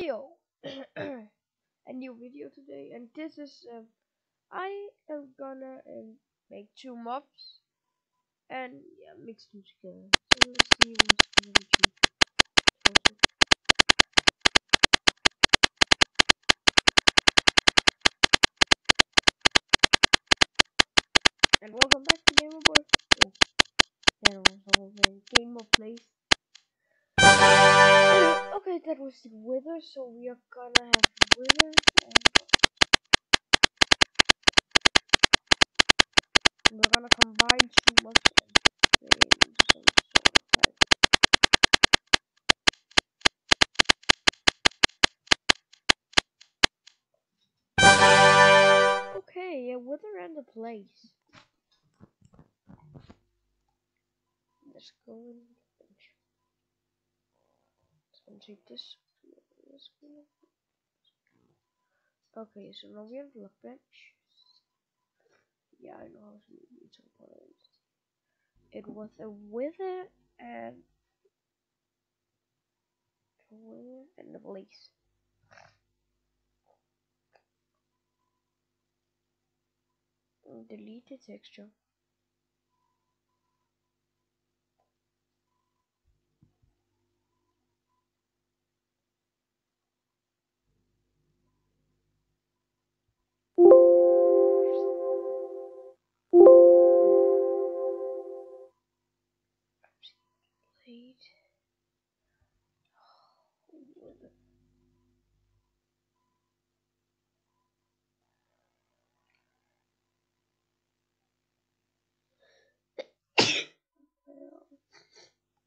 A new video today, and this is um, I am gonna um, make two mobs and yeah, mix them together. So let's see what's gonna be was wither, so we are gonna have wither and we're gonna combine two and into some sort of. Okay, yeah, wither and the blaze. Let's go and take this. Okay, so now we have the bench. Yeah, I know how to use some points. It was a wither and a wither and a blaze. Delete the texture.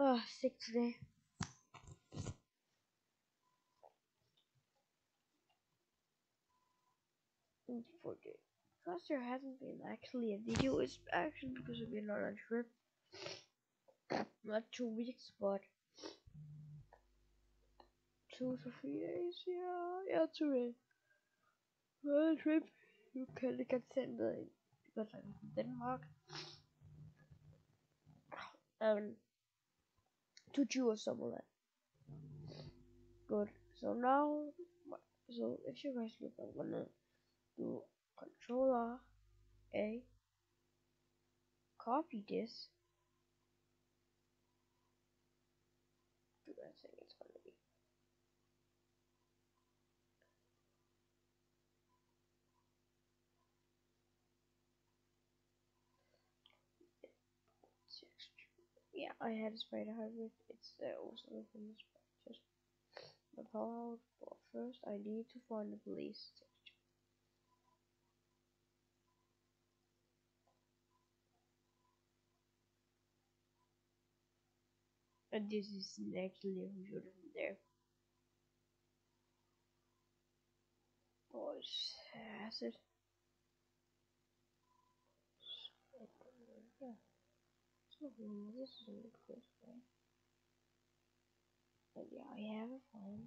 Oh, sick today. And For the because there hasn't been actually a video, it's actually because I've been on a trip. Not two weeks, but two to three days. Yeah, yeah, two days. Well, trip. You can get sent because I'm from Denmark. Um, to that. Good. So now, so if you guys look, I'm gonna do controller A. Copy this. Do I think it's gonna be? Yeah, I had a spider hybrid. It's uh, also from this just the power. But first, I need to find the police texture. And this is actually a computer from there. Boys, acid. Yeah. So this is good first way. But yeah, I have a phone.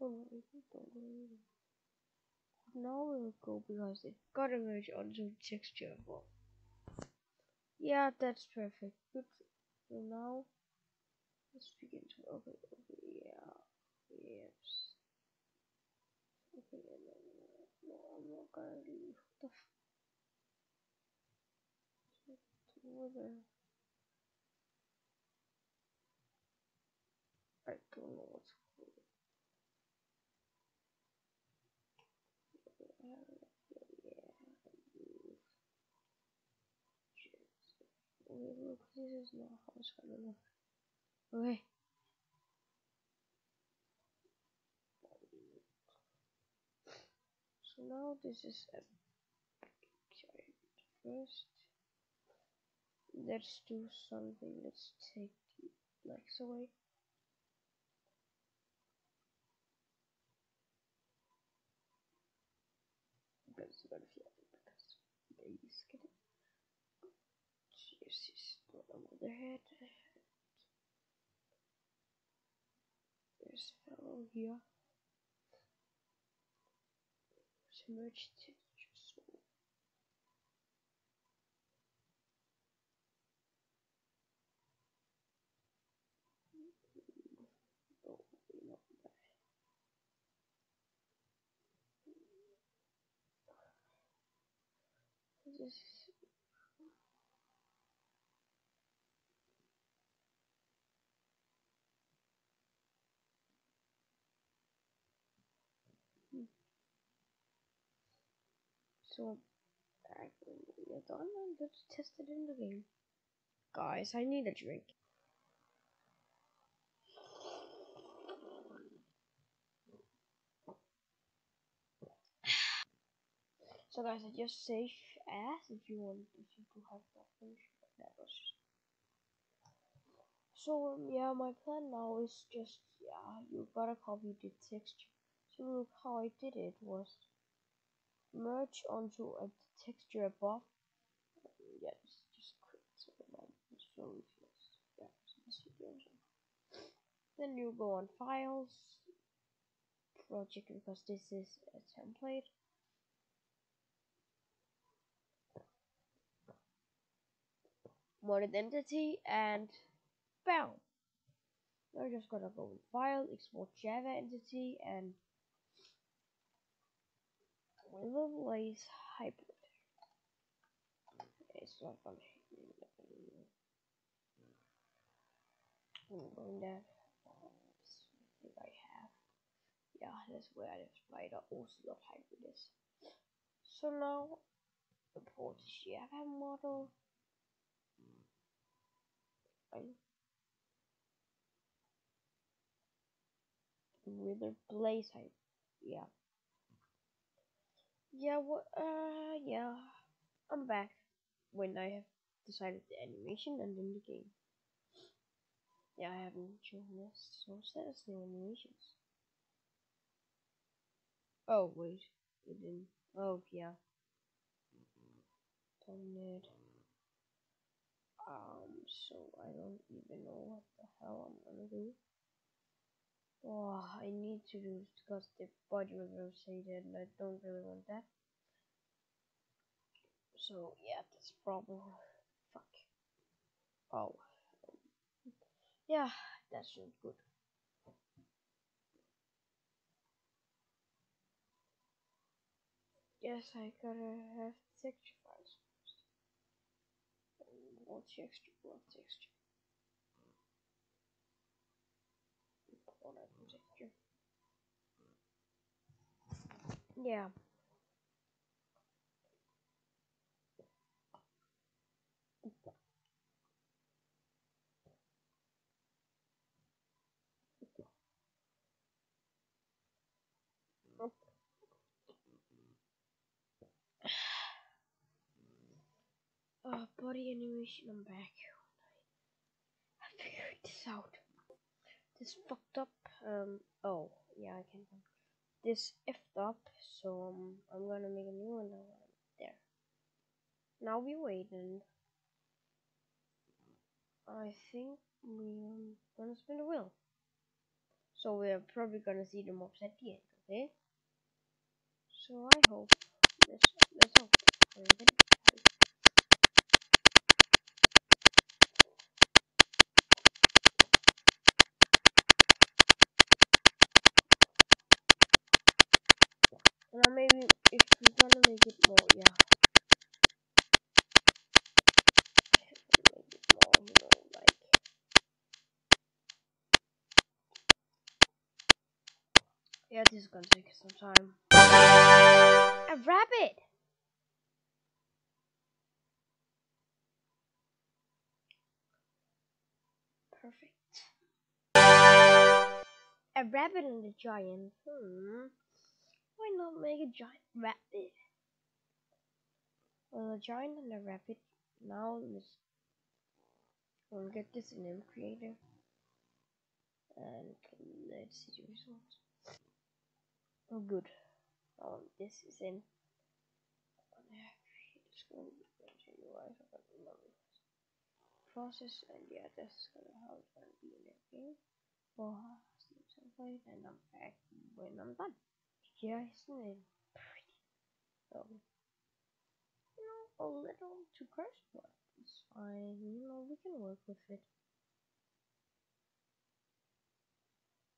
Don't worry, don't worry. Now we'll go because it got a merge onto texture. Well, yeah, that's perfect. Good. So now let's begin to okay, okay, yeah, yes. Okay, no, no, no, no, I'm not gonna leave. What the f- wither. I don't know what's called. Yeah, yeah, move. Shit. Okay, look, this is not how it's gonna look. Okay. Now this is uh, a giant. First, let's do something. Let's take the legs away. Because it's gonna because they get it. Jesus, not over their head. There's fellow here. 12 часов. Здесь So, we're done and let's test it in the game. Guys, I need a drink. So guys, I just save as if you want if you do have that function. That was so um, yeah, my plan now is just yeah, you gotta copy the texture. So look how I did it was merge onto a texture above. Yeah, it's just quick so useless. Yeah, so Then you go on files, project because this is a template. Modded entity and bam. Now you're just gonna go in file, export Java entity and Blaze hybrid. It's not gonna I'm going that. I I have. Yeah, that's where the spider also hybrid is. So now import Java model. With a blaze type. Yeah. Yeah, what uh yeah. I'm back when I have decided the animation and then the game. Yeah, I haven't shown this, so says no animations. Oh wait, it didn't. Oh yeah. It. Um, so I don't even know what the hell I'm gonna do. Oh, I need to do because the body was rotated and I don't really want that. So yeah, that's problem. Fuck. Oh. Yeah, that's not good. Yes, I gotta have texture files. What texture? What texture? What texture? Yeah. Uh, body animation, I'm back. I figured this out. This fucked up, um, oh, yeah, I can. This effed up, so um, I'm gonna make a new one there. Now we waiting. I think we're gonna spin the wheel. So we're probably gonna see the mobs at the end, okay? So I hope. Let's, let's hope. Now maybe if we're gonna make it more, yeah. Make it more, you know, like. Yeah, this is gonna take some time. A rabbit! Perfect. A rabbit and a giant. Hmm. Why not make a giant rabbit? Well, a giant and a rabbit. Now let's we'll get this in M Creator. And let's see the results. Oh, good. Um, this is in. Process and yeah, that's gonna it's gonna be in that game. Well, template and I'm back when I'm done. Yeah, isn't it pretty? So, you know, a little too close, but it's fine. You know, we can work with it.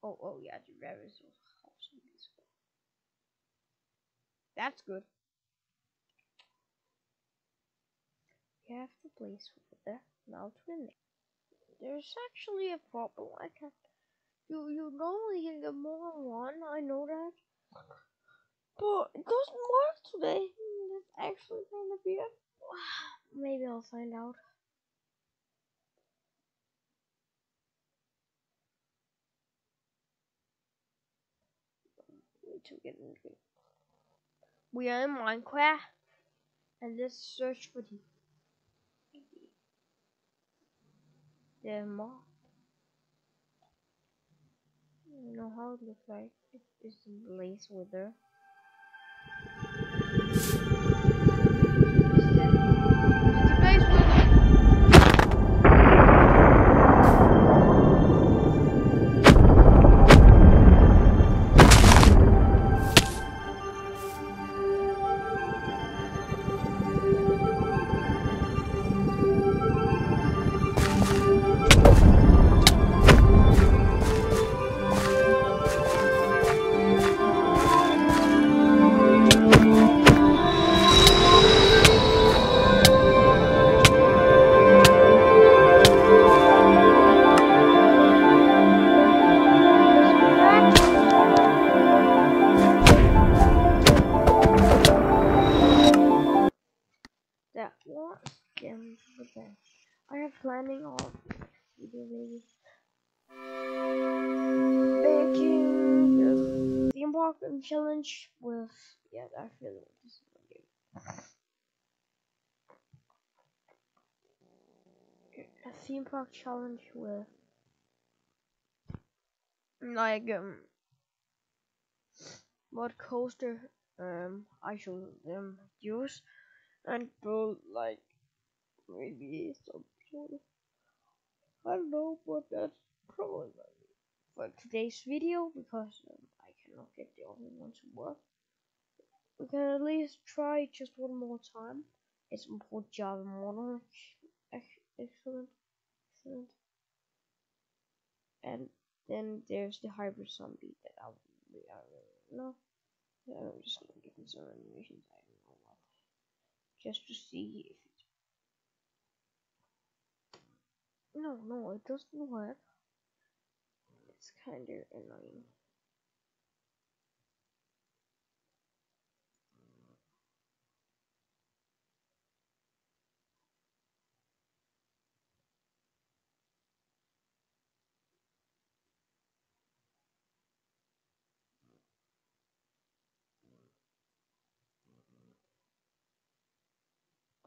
Oh, oh yeah, the rabbit is awesome. That's good. You have the place over there. Now twin it. There's actually a problem. I can't. You you normally can get more than one. I know that. But it doesn't work today. Actually kind of weird. Maybe I'll find out. To get into. We are in Minecraft, and let's search for the the mod. You know how it looks like. It's a blaze wither. Challenge with yeah I feel like this is my game. A theme park challenge with like um what coaster um I should um use and build like maybe some I don't know but that's probably for today's video because um, cannot get the other one to work. We can at least try just one more time. It's import Java model. Excellent. Excellent. And then there's the hybrid zombie that I, I really know. I'm just gonna give him some animations. I don't know what just to see if it no no it doesn't work it's kind of annoying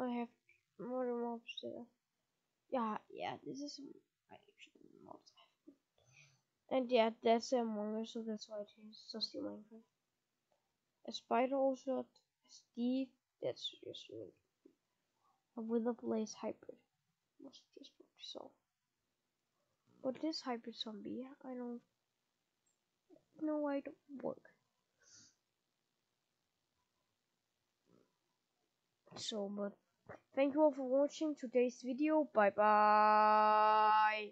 I have more mobs there. Yeah, yeah, this is my actual mobs. And yeah, that's Among Us, so that's why it is Susty Minecraft. A spider also, a Steve, that's just me. A Wither Blaze hybrid. Must just what we saw. But this hybrid zombie, I don't know why it don't work. So, but Thank you all for watching today's video. Bye bye.